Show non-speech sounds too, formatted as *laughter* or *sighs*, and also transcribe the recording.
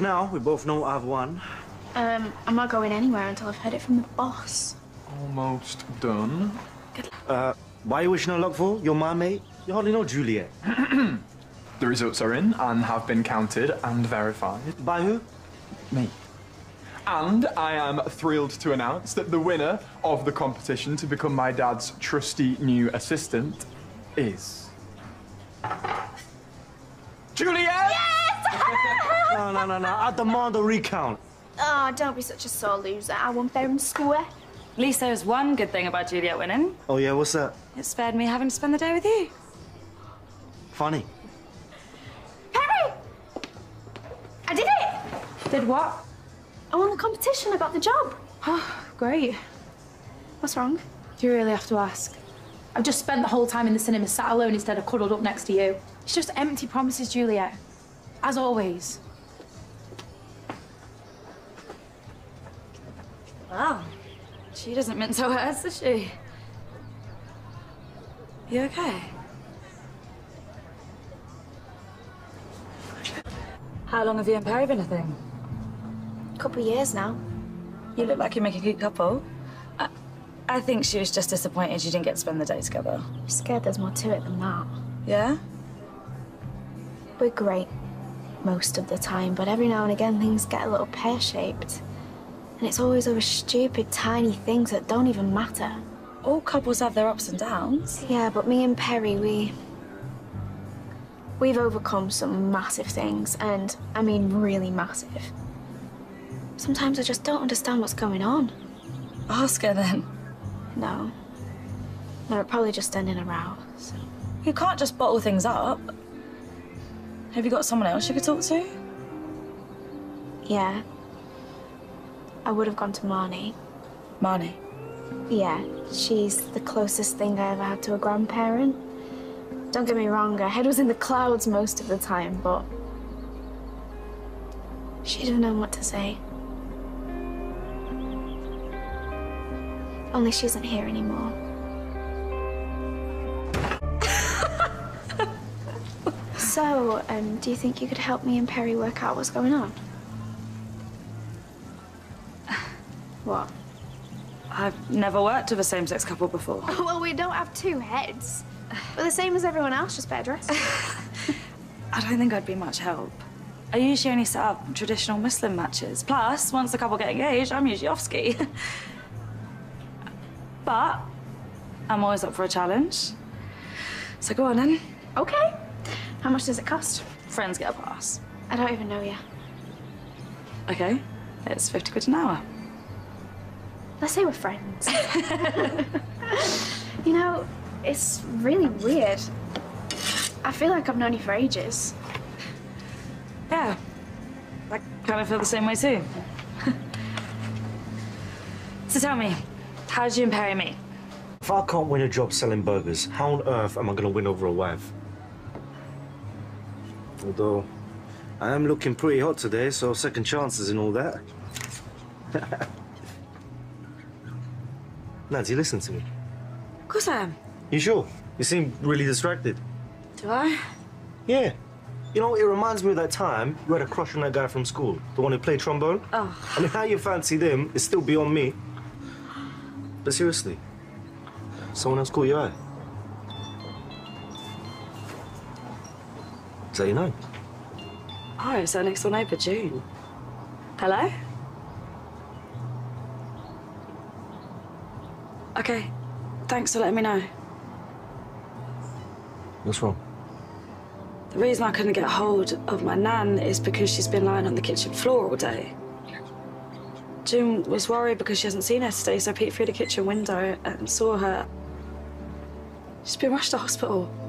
Now, we both know I've won. Um, I'm not going anywhere until I've heard it from the boss. Almost done. Good luck. Uh, why are you wishing her luck for? You're my mate. You hardly know Juliet. *clears throat* The results are in and have been counted and verified. By who? Me. And I am thrilled to announce that the winner of the competition to become my dad's trusty new assistant is. Juliet! No, no, no, no. I demand a recount. Oh, don't be such a sore loser. I won fair and square. At least there's one good thing about Juliet winning. Oh, yeah, what's that? It spared me having to spend the day with you. Funny. Peri! I did it! Did what? I won the competition. I got the job. Oh, great. What's wrong? Do you really have to ask? I've just spent the whole time in the cinema sat alone instead of cuddled up next to you. It's just empty promises, Juliet. As always. Wow. She doesn't mince her words, does she? You okay? How long have you and Peri been a thing? A couple years now. You look like you make a good couple. I, I think she was just disappointed you didn't get to spend the day together. I'm scared there's more to it than that. Yeah? We're great most of the time, but every now and again things get a little pear-shaped. And it's always over stupid, tiny things that don't even matter. All couples have their ups and downs. Yeah, but me and Peri, we... We've overcome some massive things, and I mean really massive. Sometimes I just don't understand what's going on. Ask her then. No. No, it'd probably just end in a row, so... You can't just bottle things up. Have you got someone else you could talk to? Yeah. I would have gone to Marnie. Marnie. Yeah, she's the closest thing I ever had to a grandparent. Don't get me wrong, her head was in the clouds most of the time, but she'd have known what to say. Only she isn't here anymore. So, um, do you think you could help me and Peri work out what's going on? *sighs* What? I've never worked with a same-sex couple before. *laughs* well, we don't have two heads. We're the same as everyone else, just better dressed. *laughs* I don't think I'd be much help. I usually only set up traditional Muslim matches. Plus, once the couple get engaged, I'm usually off ski. *laughs* but I'm always up for a challenge. So go on then. okay. How much does it cost? Friends get a pass. I don't even know you. Okay, it's 50 quid an hour. Let's say we're friends. *laughs* *laughs* you know, it's really weird. I feel like I've known you for ages. Yeah, I kind of feel the same way too. *laughs* so tell me, how did you and Peri meet? If I can't win a job selling burgers, how on earth am I going to win over a wife? Although, I am looking pretty hot today, so second chances and all that. *laughs* Nancy, listen to me. Of course I am. You sure? You seem really distracted. Do I? Yeah. You know, it reminds me of that time you had a crush on that guy from school, the one who played trombone. Oh. I mean, how you fancied him is still beyond me. But seriously, someone else caught your eye. That your name? Oh, it's our next door neighbour, June. Hello? Okay, thanks for letting me know. What's wrong? The reason I couldn't get hold of my nan is because she's been lying on the kitchen floor all day. June was worried because she hasn't seen her today, so I peeked through the kitchen window and saw her. She's been rushed to hospital.